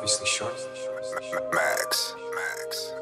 obviously, short. Max. Max.